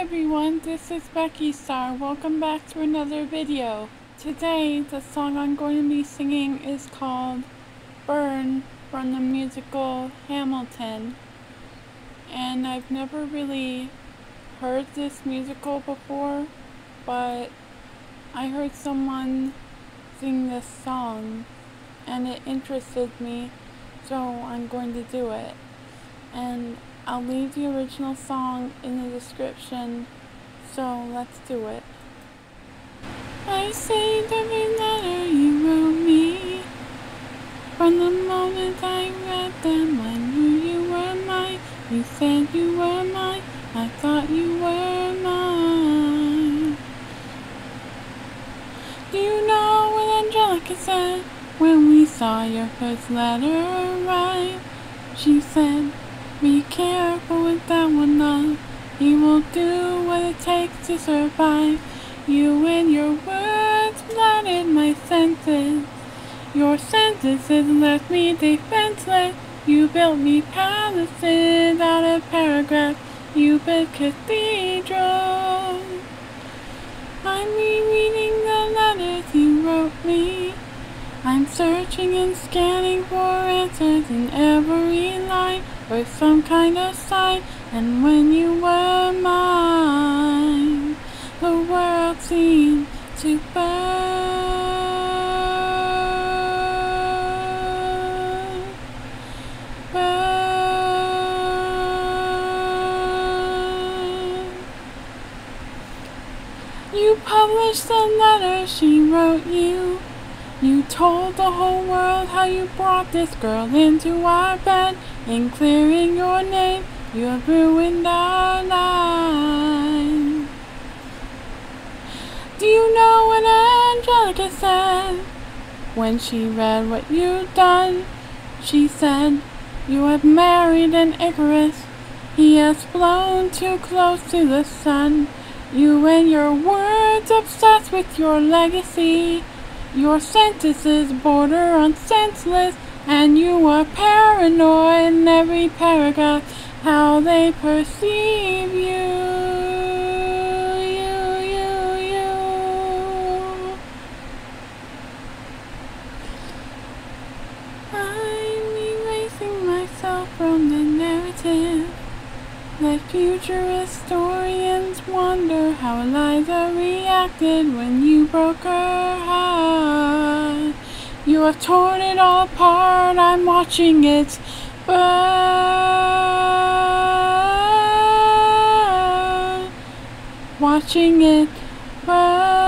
everyone, this is Becky Star. Welcome back to another video. Today, the song I'm going to be singing is called Burn from the musical Hamilton. And I've never really heard this musical before, but I heard someone sing this song and it interested me, so I'm going to do it. And I'll leave the original song in the description, so let's do it. I saved every letter you wrote me. From the moment I read them, I knew you were mine. You said you were mine, I thought you were mine. Do you know what Angelica said when we saw your first letter arrive? She said, be careful with that one, love. He will do what it takes to survive. You and your words blinded my senses. Your sentences left me defenseless. You built me palaces out of paragraphs. You built cathedrals. I'm rereading the letters you wrote me. I'm searching and scanning for answers in every line or some kind of sign. And when you were mine, the world seemed to burn, burn. You published the letter she wrote you. You told the whole world how you brought this girl into our bed. In clearing your name, you have ruined our lives. Do you know what Angelica said? When she read what you'd done, she said, You have married an Icarus. He has flown too close to the sun. You and your words obsessed with your legacy. Your sentences border on senseless, and you are paranoid in every paragraph how they perceive you. You, you, you. I'm erasing myself from the narrative. Let future historians wonder how Eliza reacted when you broke her heart. You have torn it all apart, I'm watching it burn. Watching it burn.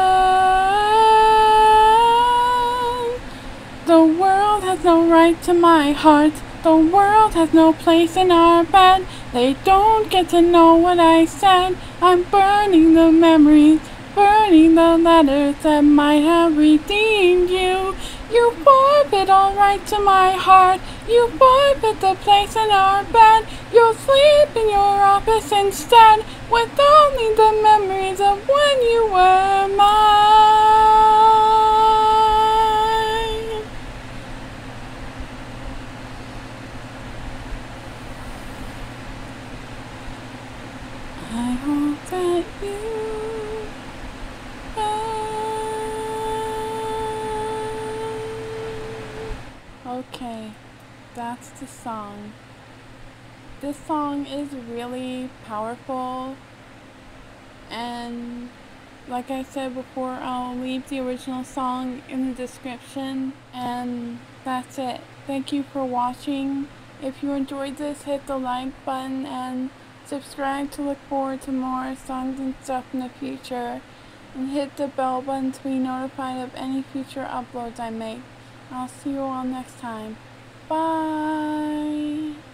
The world has no right to my heart. The world has no place in our bed. They don't get to know what I said. I'm burning the memories, burning the letters that might have redeemed you. You forfeit all right to my heart. You forfeit the place in our bed. You'll sleep in your office instead with only the memories of when you were mine. I hope that you Okay, that's the song. This song is really powerful and like I said before, I'll leave the original song in the description and that's it. Thank you for watching. If you enjoyed this, hit the like button and subscribe to look forward to more songs and stuff in the future. And hit the bell button to be notified of any future uploads I make. I'll see you all next time. Bye!